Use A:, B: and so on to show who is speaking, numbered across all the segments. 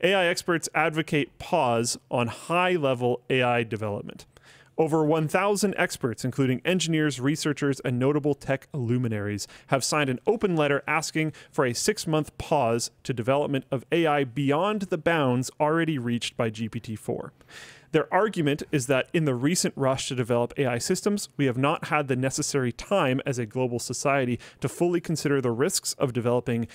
A: AI experts advocate pause on high level AI development. Over 1,000 experts, including engineers, researchers, and notable tech luminaries, have signed an open letter asking for a six month pause to development of AI beyond the bounds already reached by GPT 4. Their argument is that in the recent rush to develop AI systems, we have not had the necessary time as a global society to fully consider the risks of developing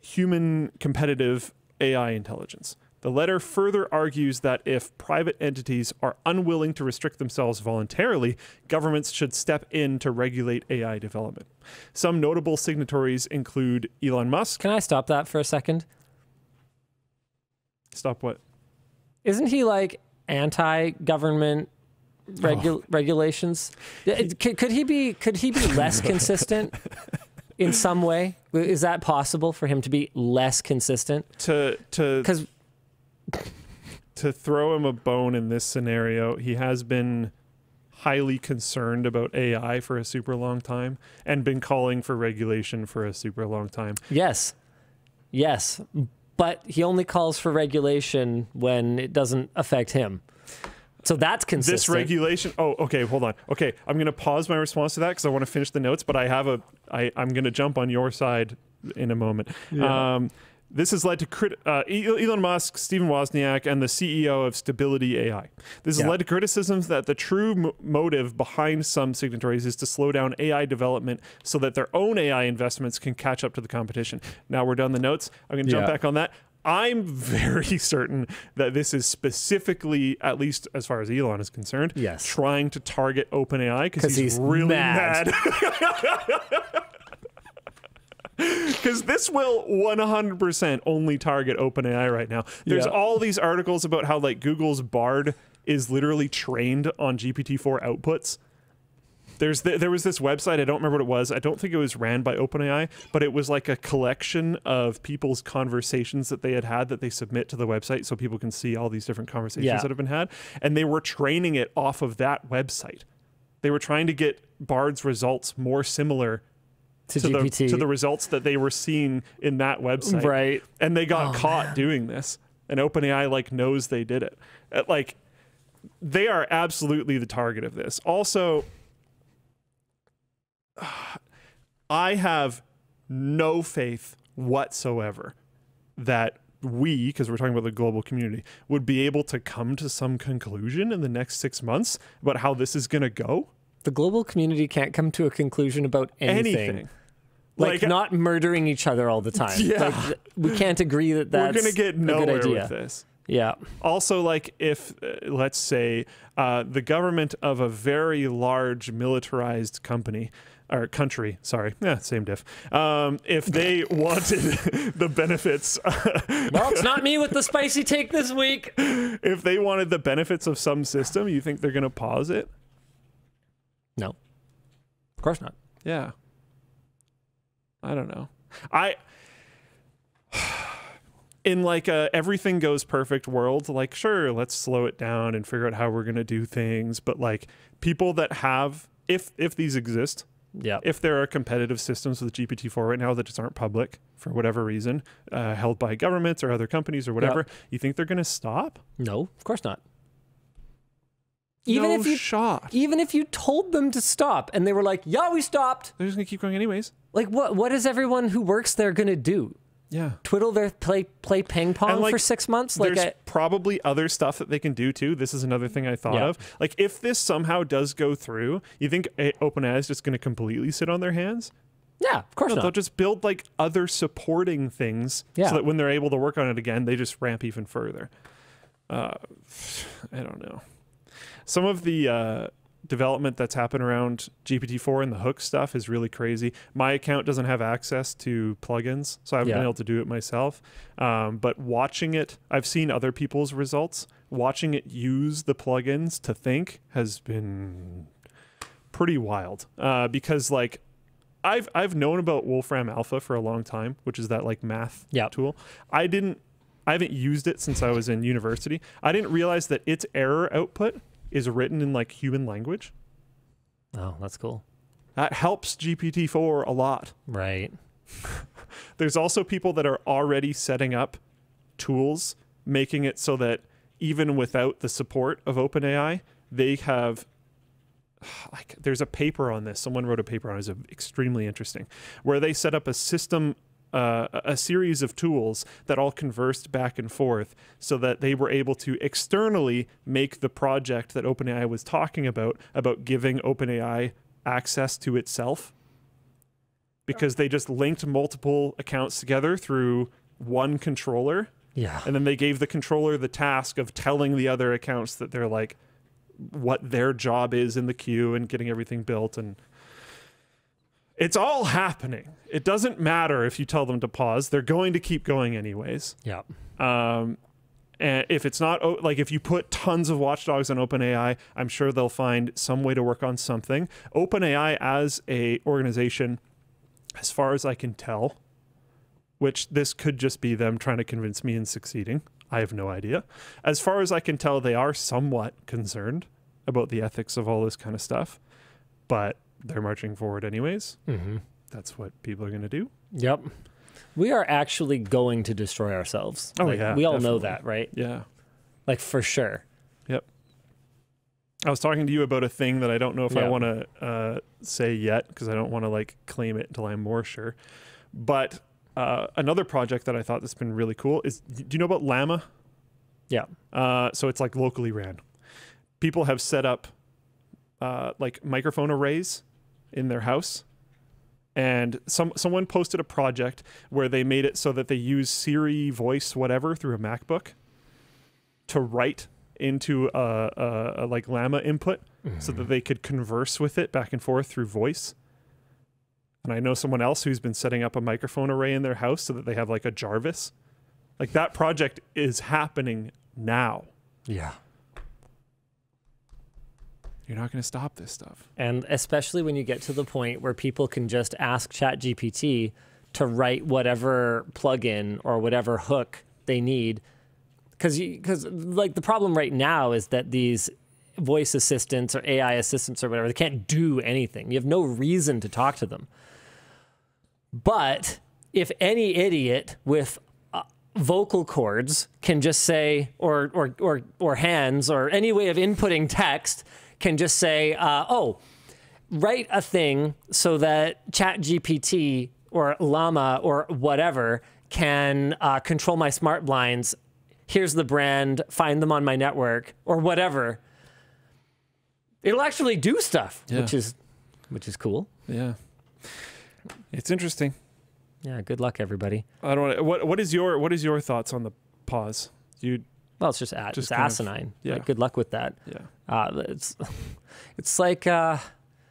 A: human competitive AI intelligence. The letter further argues that if private entities are unwilling to restrict themselves voluntarily, governments should step in to regulate AI development. Some notable signatories include Elon Musk.
B: Can I stop that for a second?
A: Stop what?
B: Isn't he like anti-government oh. regu- regulations? Could, could he be? Could he be less consistent in some way? Is that possible for him to be less consistent?
A: To to
B: Because
A: to throw him a bone in this scenario, he has been highly concerned about AI for a super long time and been calling for regulation for a super long time.
B: yes, yes, but he only calls for regulation when it doesn't affect him. So that's consistent.
A: This regulation. Oh, okay. Hold on. Okay, I'm going to pause my response to that because I want to finish the notes. But I have a. I I'm going to jump on your side in a moment. Um, this has led to crit- uh, Elon Musk, Stephen Wozniak, and the CEO of Stability AI. This has
B: Yeah.
A: led to criticisms that the true mo- motive behind some signatories is to slow down AI development so that their own AI investments can catch up to the competition. Now we're done the notes. I'm going to jump
B: Yeah.
A: back on that. I'm very certain that this is specifically, at least as far as Elon is concerned,
B: Yes.
A: trying to target OpenAI because he's,
B: he's
A: really
B: mad.
A: Because this will 100% only target OpenAI right now. There's
B: Yeah.
A: all these articles about how like Google's Bard is literally trained on GPT-4 outputs. There's th- there was this website I don't remember what it was. I don't think it was ran by OpenAI, but it was like a collection of people's conversations that they had had that they submit to the website so people can see all these different conversations
B: Yeah.
A: that have been had, and they were training it off of that website. They were trying to get Bard's results more similar
B: to,
A: to the to the results that they were seeing in that website.
B: Right.
A: And they got
B: Oh,
A: caught doing this. And OpenAI like knows they did it. Uh, Like they are absolutely the target of this. Also I have no faith whatsoever that we, because we're talking about the global community, would be able to come to some conclusion in the next six months about how this is going to go.
B: the global community can't come to a conclusion about anything.
A: Anything.
B: Like, not murdering each other all the time.
A: Yeah.
B: Like, we can't agree that that's
A: we're going to get
B: a good
A: nowhere
B: idea.
A: with this.
B: Yeah.
A: also like if uh, let's say uh, the government of a very large militarized company or country sorry yeah same diff um, if they wanted the benefits
B: Well, it's not me with the spicy take this week.
A: if they wanted the benefits of some system you think they're going to pause it
B: No. Of course not.
A: yeah i don't know i in like a everything goes perfect world like sure let's slow it down and figure out how we're going to do things but like people that have if if these exist
B: Yeah.
A: if there are competitive systems with GPT-4 right now that just aren't public for whatever reason, uh, held by governments or other companies or whatever, you think they're going to stop?
B: No, of course not. Even
A: no
B: if you
A: shot,
B: even if you told them to stop and they were like, "Yeah, we stopped."
A: they're just going to keep going anyways.
B: Like what what is everyone who works there going to do?
A: Yeah.
B: Twiddle their play play ping pong
A: like,
B: for 6 months like
A: There's
B: I,
A: probably other stuff that they can do too. This is another thing I thought
B: Yeah.
A: of. Like if this somehow does go through, you think OpenAI is just going to completely sit on their hands?
B: Yeah, of course
A: No, they'll just build like other supporting things
B: Yeah.
A: so that when they're able to work on it again, they just ramp even further. Uh, I don't know. Some of the uh, development that's happened around GPT-4 and the hook stuff is really crazy. My account doesn't have access to plugins, so I haven't been able to do it myself. Um, but watching it, I've seen other people's results. Watching it use the plugins to think has been pretty wild. Uh, because like I've I've known about Wolfram Alpha for a long time, which is that like math
B: Yeah.
A: tool. I didn't I haven't used it since I was in university. I didn't realize that its error output is written in like human language.
B: Oh, that's cool.
A: That helps GPT-4 a lot.
B: Right.
A: There's also people that are already setting up tools making it so that even without the support of OpenAI, they have like there's a paper on this. Someone wrote a paper on it. It's extremely interesting, where they set up a system, uh, a series of tools that all conversed back and forth, so that they were able to externally make the project that OpenAI was talking about about giving OpenAI access to itself, because they just linked multiple accounts together through one controller
B: Yeah.
A: and then they gave the controller the task of telling the other accounts that they're like what their job is in the queue and getting everything built and it's all happening. It doesn't matter if you tell them to pause. They're going to keep going anyways.
B: Yeah.
A: Um, and if it's not like if you put tons of watchdogs on OpenAI, I'm sure they'll find some way to work on something. OpenAI as a organization, as far as I can tell, which this could just be them trying to convince me and succeeding. I have no idea. As far as I can tell, they are somewhat concerned about the ethics of all this kind of stuff, but they're marching forward anyways.
B: Mm-hmm.
A: That's what people are going to do.
B: Yep. We are actually going to destroy ourselves.
A: Oh,
B: Like,
A: yeah,
B: We all know that, right?
A: Yeah.
B: Like for sure. Yep.
A: I was talking to you about a thing that I don't know if I want to uh, say yet because I don't want to like claim it until I'm more sure. But uh, another project that I thought that's been really cool is do you know about Llama?
B: Yeah.
A: Uh, so it's like locally ran. People have set up uh, like microphone arrays in their house. And some someone posted a project where they made it so that they use Siri voice whatever through a MacBook to write into a, a, a like Llama input so that mm-hmm. they could converse with it back and forth through voice. And I know someone else who's been setting up a microphone array in their house so that they have like a Jarvis. Like that project is happening now.
B: Yeah.
A: You're not going to stop this stuff.
B: And especially when you get to the point where people can just ask ChatGPT to write whatever plugin or whatever hook they need. Because, because like the problem right now is that these voice assistants or AI assistants or whatever, they can't do anything. You have no reason to talk to them. But if any idiot with uh, vocal cords can just say, or, or, or, or hands, or any way of inputting text can just say, uh, oh, write a thing so that ChatGPT or Llama or whatever can uh, control my smart blinds. Here's the brand, find them on my network or whatever. It'll actually do stuff,
A: Yeah.
B: which is which is cool.
A: Yeah. It's interesting.
B: Yeah, good luck everybody.
A: I don't want what what is your what is your thoughts on the pause? You
B: Well, it's just,
A: Just
B: it's
A: kind of-
B: asinine.
A: yeah.
B: Like, good luck with that.
A: yeah.
B: Uh, it's it's like uh,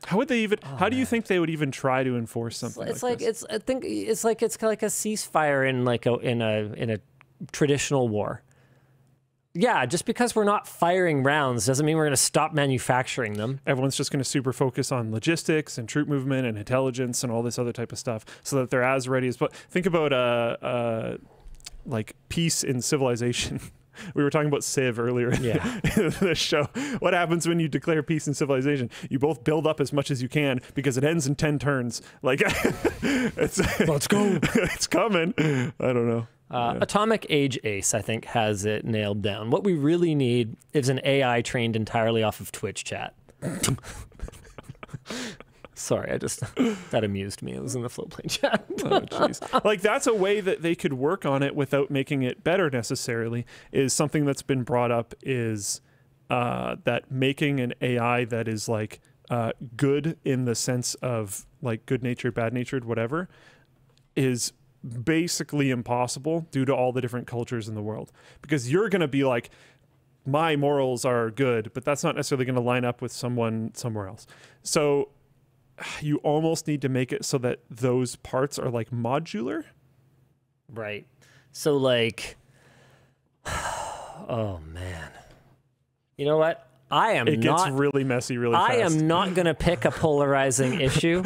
A: How would they even how do you think they would even try to enforce something
B: it's
A: like,
B: like it's I think it's like it's like a ceasefire in like a in a in a traditional war. Yeah, just because we're not firing rounds doesn't mean we're going to stop manufacturing them.
A: Everyone's just going to super focus on logistics and troop movement and intelligence and all this other type of stuff, so that they're as ready as. But think about uh, uh, like peace in civilization. we were talking about Civ earlier
B: Yeah.
A: in the show. What happens when you declare peace in civilization? You both build up as much as you can because it ends in ten turns. Like it's
B: Let's go.
A: it's coming. I don't know.
B: Uh, Atomic Age Ace, I think, has it nailed down. What we really need is an AI trained entirely off of Twitch chat. Sorry, I just that amused me. It was in the Floatplane chat.
A: Oh, jeez. like that's a way that they could work on it without making it better necessarily. Is something that's been brought up is uh, that making an AI that is like uh, good in the sense of like good natured, bad natured, whatever, is basically impossible due to all the different cultures in the world. Because you're going to be like, my morals are good, but that's not necessarily going to line up with someone somewhere else. So you almost need to make it so that those parts are like modular.
B: Right. So like oh man. You know what? I am
A: It gets
B: not
A: really messy really
B: I
A: fast.
B: am not going to pick a polarizing issue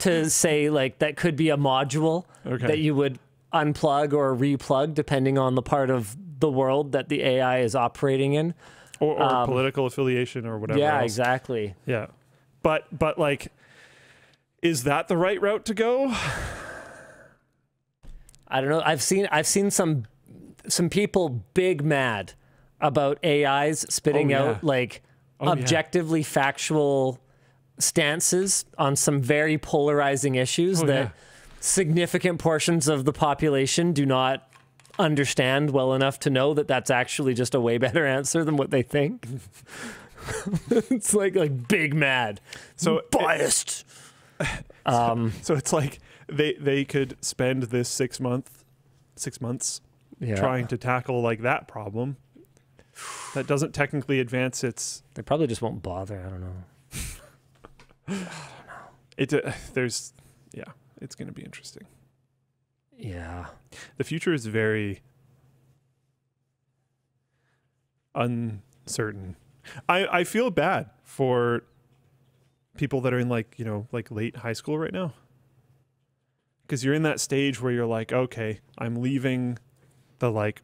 B: to say like that could be a module
A: Okay.
B: that you would unplug or replug depending on the part of the world that the AI is operating in.
A: or, or
B: um,
A: political affiliation or whatever.
B: yeah,
A: else.
B: exactly.
A: Yeah. But but like is that the right route to go?
B: I don't know. I've seen I've seen some some people big mad about AIs spitting
A: Oh, yeah.
B: out like
A: Oh, yeah.
B: objectively factual stances on some very polarizing issues
A: Oh,
B: that
A: yeah.
B: significant portions of the population do not understand well enough to know that that's actually just a way better answer than what they think. it's like like big mad,
A: So
B: biased. um,
A: So it's like they they could spend this six month six months
B: yeah.
A: trying to tackle like that problem. That doesn't technically advance its
B: They probably just won't bother. I don't know.
A: it. Uh, there's yeah, it's going to be interesting.
B: Yeah.
A: The future is very uncertain. I I feel bad for people that are in like you know like late high school right now? Because you're in that stage where you're like okay i'm leaving the like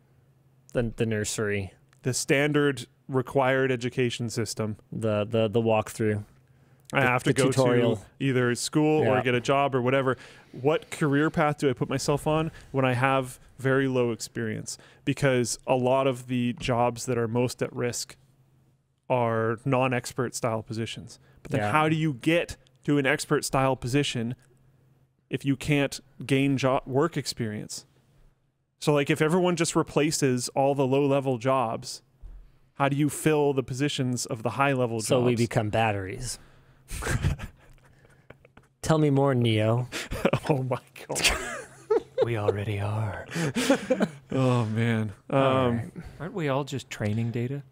B: The the nursery,
A: the standard required education system.
B: The the the walkthrough.
A: i
B: The-
A: have to go
B: tutorial.
A: to either school or get a job or whatever. What career path do i put myself on when i have very low experience? Because a lot of the jobs that are most at risk are non-expert style positions but then
B: Yeah.
A: how do you get to an expert style position if you can't gain job work experience so like if everyone just replaces all the low level jobs how do you fill the positions of the high level
B: So
A: jobs So
B: we become batteries. Tell me more, Neo.
A: oh my god
C: We already are.
A: oh man um
C: Aren't we all just training data?